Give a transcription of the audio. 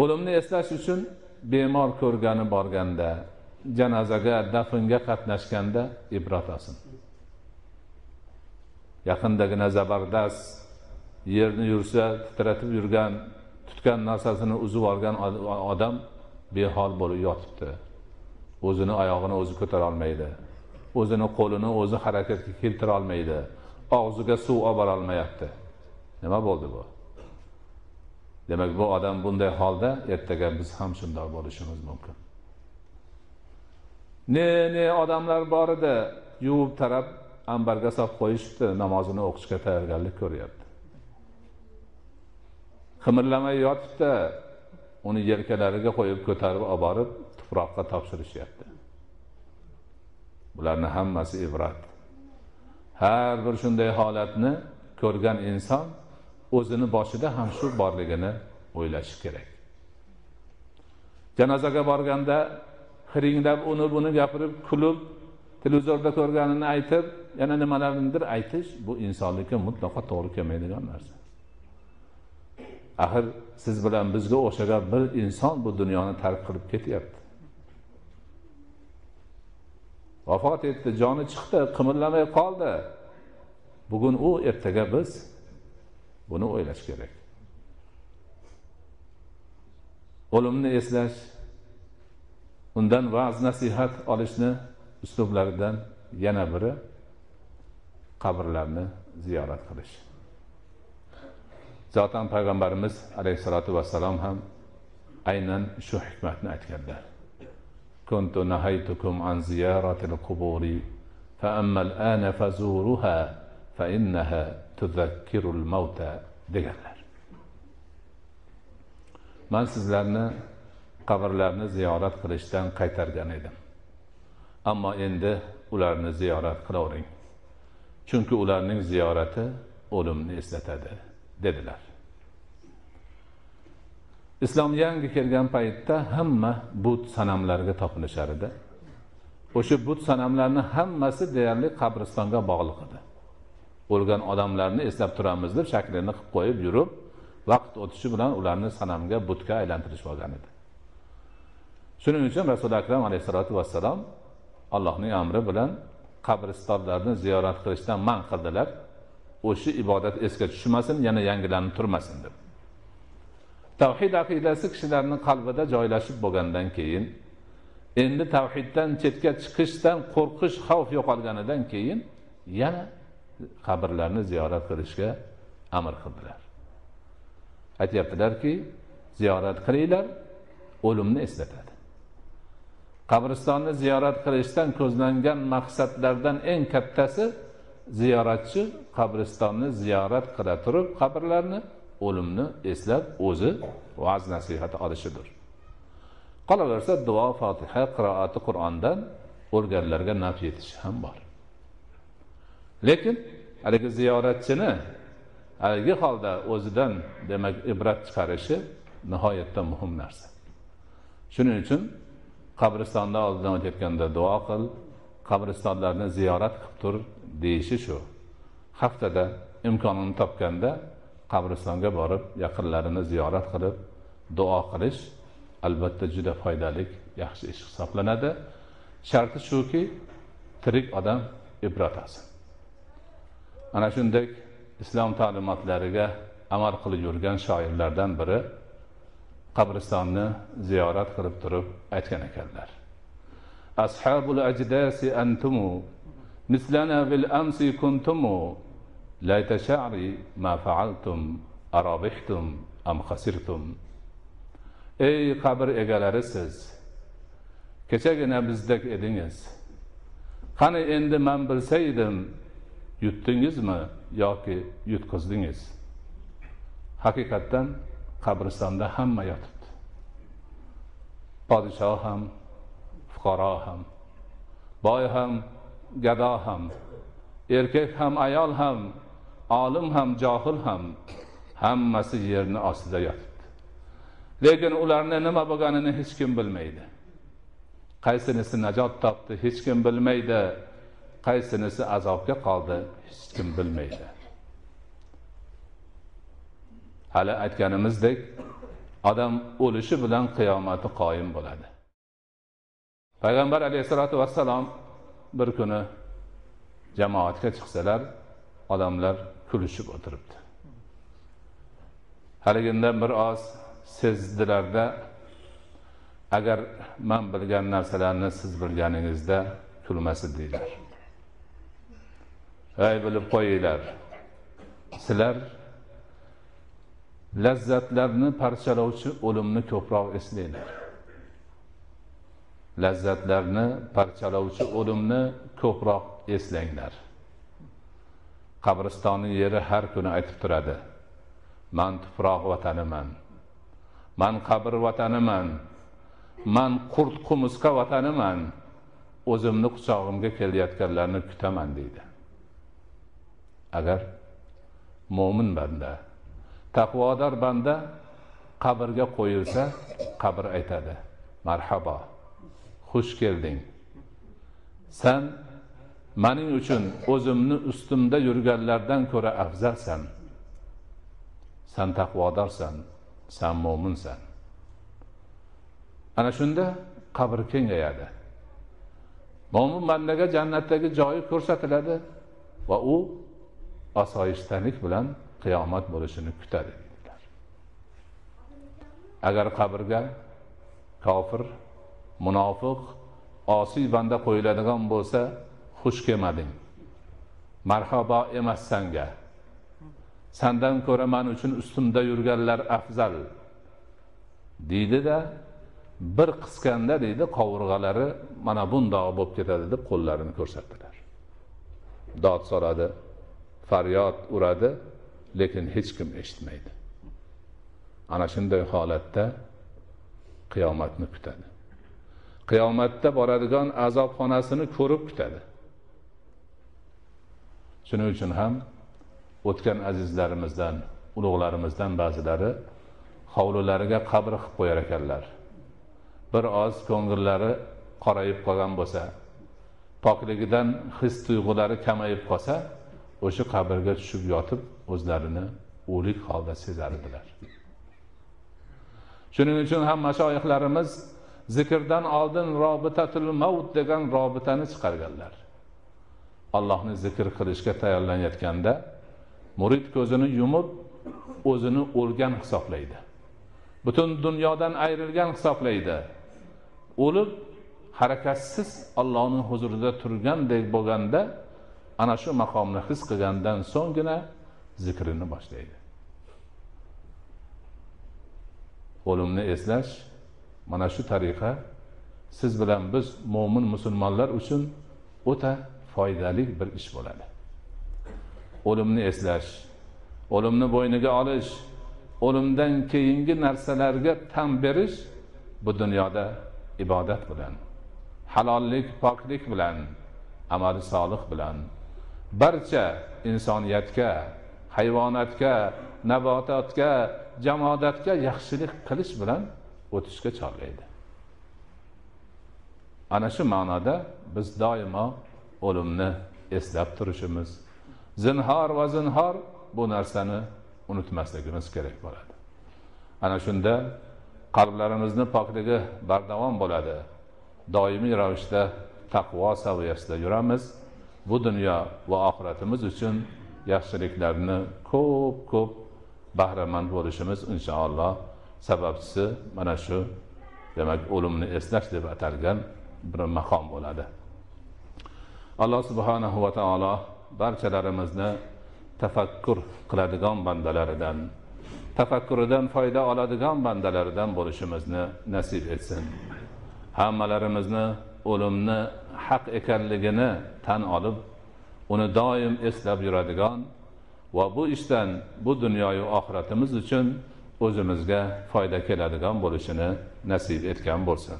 o'limni eslash uchun bemor ko'rgani borganda janozaga dafnga qatnashganda ibrat olsin. Yaqindagina zabardast yerni yursa titratib yurgan tutgan narsasini uzib olgan odam behol bo'lib yotibdi. O'zini oyog'ini o'zi ko'tara olmaydi. O'zini qo'lini o'zi harakatga keltira olmaydi. Og'ziga suv olib borolmayapti. Nima bo'ldi bu? Demak bu odam bunday holda ertaga biz ham shundoq bo'lishimiz mumkin. Ne ne odamlar bor edi yuvib tarab ambarga solib qo'yishibdi namozini o'qishga tayyorgarlik ko'ryapti. Qimirlamay yotibdi uni yelkalariga qo'yib ko'tarib olib borib tuproqqa topshirishyapti bularni hammasi ibrat. Har bir shunday holatni ko'rgan inson o'zini boshida ham shu borligini o'ylashi kerak. Janozaga borganda hiringlab uni buni gapirib kulib televizorda ko'rganini aytib yana nimalarnidir aytish bu insonlikka mutlaqo to'g'ri kelmaydigan narsa. Axir siz bilan bizga o'xshagan bir inson bu dunyoni tark qilib ketyapti. Vafot etdi joni chiqdi qimirlamay qoldi. Bugun u ertaga biz buni o'ylash kerak o'limni eslash undan va'z nasihat olishni uslublaridan yana biri qabrlarni ziyorat qilish zotan payg'ambarimiz alayhissalotu vassalom ham aynan shu hikmatni aytganlar كنت نهيتكم عن زيارة القبور فأما الآن فزوروها فإنها تذكر الموتى deganlar man sizlarni qabrlarni ziyorat qilishdan qaytargan edim ammo endi ularni ziyorat qilavering chunki ularning ziyorati o'limni eslatadi dedilar islom yangi kelgan paytda hamma but sanamlarga topilishar edi o'sha but sanamlarni hammasi deyarli qabristonga bog'liq edi bo'lgan odamlarni eslab turamiz deb shaklini qilib qo'yib yurib vaqt o'tishi bilan ularni sanamga butga aylantirishib olgan edi. Shuning uchun rasuli akram alayhissalotu vassalom allohning amri bilan qabristonlarni ziyorat qilishdan man qildilar. O'sha ibodat esga tushmasin yana yangilanib turmasin deb. Tavhid aqidasi kishilarni qalbida joylashib bo'lgandan keyin endi tavhiddan chetga chiqishdan qo'rqish xavf yo'qolganidan keyin yana qabrlarni ziyorat qilishga amr qildilar. Aytyaptilarki ziyorat qilinglar o'limni eslatadi. Qabristonni ziyorat qilishdan ko'zlangan maqsadlardan eng kattasi ziyoratchi qabristonni ziyorat qila turib qabrlarni o'limni eslab o'zi va'z nasihat olishidir. Qolaversa duo fotiha qiroati qur'ondan o'lganlarga naf yetishi ham bor. Lekin haligi ziyoratchini haligi holda o'zidan demak ibrat chiqarishi nihoyatda muhim narsa. Shuning uchun qabristonda oldidan o'tayotganda duo qil qabristonlarni ziyorat qilib tur deyishi shu. Haftada imkonini topganda qabristonga borib yaqinlarini ziyorat qilib duo qilish albatta juda foydali yaxshi ish hisoblanadi. Sharti shuki tirik odam ibrat olsin. Ana shunday islom ta'limotlariga amal qilib yurgan shoirlardan biri qabristonni ziyorat qilib turib aytgan ekanlar. Ashabul ajdasi antumu mislana bil amsi kuntumu layta sha'ri ma fa'altum arabihtum am khasirtum. Ey qabr egalari siz kechagina bizdek edingiz. Qani endi man bilsaydim yutdingizmi yoki yutqizdingiz haqiqatdan qabristonda hamma yotibdi. Podshoh ham fuqaro ham boy ham gado ham erkak ham ayol ham olim ham johil ham hammasi yerni ostida yotibdi. Lekin ularni nima bo'lganini hech kim bilmaydi. Qaysinisi najot topdi hech kim bilmaydi. Qaysinisi azobga qoldi hech kim bilmaydi. Hali aytganimizdek odam o'lishi bilan qiyomati qoyim bo'ladi. Payg'ambar alayhissalotu vassalom bir kuni jamoatga chiqsalar odamlar kulishib o'tiribdi. Haligindan bir oz sezdilarda agar man bilgan narsalarni siz bilganingizda kulmas edinglar ey bilib qo'yinglar. Sizlar lazzatlarni parchalovchi o'limni ko'proq eslanglar. Lazzatlarni parchalovchi o'limni ko'proq eslanglar. Qabristonni yeri har kuni aytib turadi. Man tuproq vataniman. Man qabr vataniman. Man qurt qumursqa vataniman. O'zimni quchog'imga kelayotganlarni kutaman deydi. Agar mo'min banda taqvodor banda qabrga qo'yilsa qabr aytadi. Marhabo xush kelding. San maning uchun o'zimni ustimda yurganlardan ko'ra afzalsan. San taqvodorsan san mo'minsan. Ana shunda qabr kengayadi. Mo'min bandaga jannatdagi joyi ko'rsatiladi va u osoyishtalik bilan qiyomat bo'lishini kutadi dedilar. Agar qabrga kofir munofiq osiy banda qo'yiladigan bo'lsa xush kelmading. Marhabo emas sanga. Sandan ko'ra man uchun ustimda yurganlar afzal deydida bir qisganda deydi qovurg'alari mana bundoq bo'lib ketadi deb qo'llarini ko'rsatdilar. Dod so'radi faryod uradi lekin hech kim eshitmaydi. Ana shunday holatda qiyomatni kutadi. Qiyomatda boradigan azobxonasini ko'rib kutadi. Shuning uchun ham o'tgan azizlarimizdan ulug'larimizdan ba'zilari hovlilariga qabr qilib qo'yar ekanlar. Bir oz ko'ngillari qorayib qolgan bo'lsa pokligidan his tuyg'ulari kamayib qolsa o'sha qabrga tushib yotib o'zlarini o'lik holda sezar edilar shuning uchun ham mashoyihlarimiz zikrdan oldin robitatul mavt degan robitani chiqarganlar. Allohni zikr qilishga tayyorlanayotganda murid ko'zini yumib o'zini o'lgan hisoblaydi. Butun dunyodan ayrilgan hisoblaydi. O'lib harakatsiz ollohni huzurida turgandek bo'lganda ana shu maqomni his qilgandan so'nggina zikrini boshlaydi. O'limni eslash mana shu tariqa siz bilan biz mo'min musulmonlar uchun o'ta foydali bir ish bo'ladi. O'limni eslash o'limni bo'yniga olish o'limdan keyingi narsalarga tan berish bu dunyoda ibodat bilan halollik poklik bilan amali solih bilan barcha insoniyatga hayvonotga nabototga jamodatga yaxshilik qilish bilan o'tishga chorlaydi. Ana shu ma'noda biz doimo o'limni eslab turishimiz. Zinhor va zinhor bu narsani unutmasligimiz kerak bo'ladi. Ana shunda qalblarimizni pokligi bardavom bo'ladi. Doimiy ravishda taqvo saviyasida yuramiz. Bu dunyo va oxiratimiz uchun yaxshiliklarni ko'p ko'p bahramand bo'lishimiz inshaalloh sababchisi mana shu demak o'limni eslash deb atalgan bir maqom bo'ladi. Alloh subhanahu va taolo barchalarimizni tafakkur qiladigan bandalaridan tafakkuridan foyda oladigan bandalaridan bo'lishimizni nasib etsin. Hammalarimizni o'limni haq ekanligini tan olib uni doim eslab yuradigan va bu ishdan bu dunyoyu oxiratimiz uchun o'zimizga foyda keladigan bo'lishini nasib etgan bo'lsin.